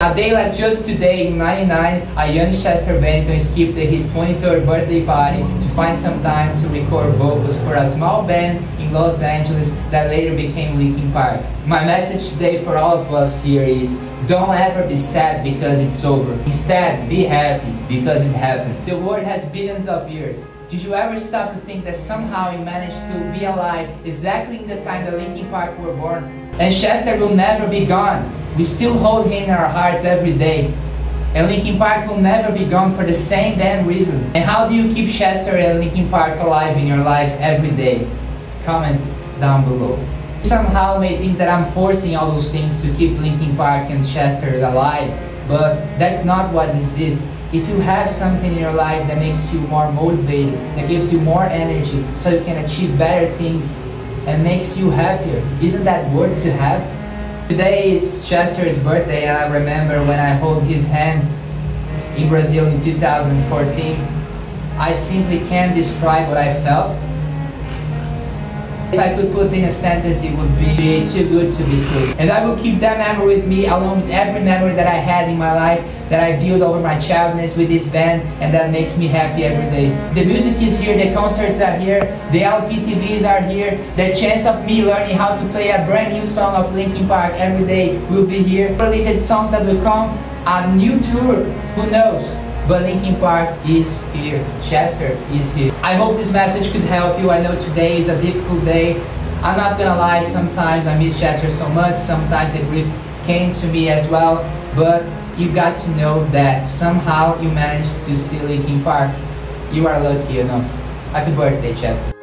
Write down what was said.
A day like just today in 99, a young Chester Bennington skipped his 23rd birthday party to find some time to record vocals for a small band in Los Angeles that later became Linkin Park. My message today for all of us here is don't ever be sad because it's over. Instead, be happy because it happened. The world has billions of years. Did you ever stop to think that somehow we managed to be alive exactly in the time that Linkin Park were born? And Chester will never be gone. We still hold him in our hearts every day. And Linkin Park will never be gone for the same damn reason. And how do you keep Chester and Linkin Park alive in your life every day? Comment down below. You Somehow may think that I'm forcing all those things to keep Linkin Park and Chester alive, but that's not what this is. If you have something in your life that makes you more motivated, that gives you more energy so you can achieve better things and makes you happier, isn't that worth to have? Today is Chester's birthday and I remember when I hold his hand in Brazil in 2014. I simply can't describe what I felt if I could put in a sentence, it would be too good to be true. And I will keep that memory with me along with every memory that I had in my life that I built over my childhoodness with this band and that makes me happy every day. The music is here, the concerts are here, the LPTVs are here, the chance of me learning how to play a brand new song of Linkin Park every day will be here. Released songs that will come, a new tour, who knows? But Linkin Park is here. Chester is here. I hope this message could help you. I know today is a difficult day. I'm not gonna lie, sometimes I miss Chester so much, sometimes the grief came to me as well, but you got to know that somehow you managed to see Linkin Park. You are lucky enough. Happy birthday, Chester.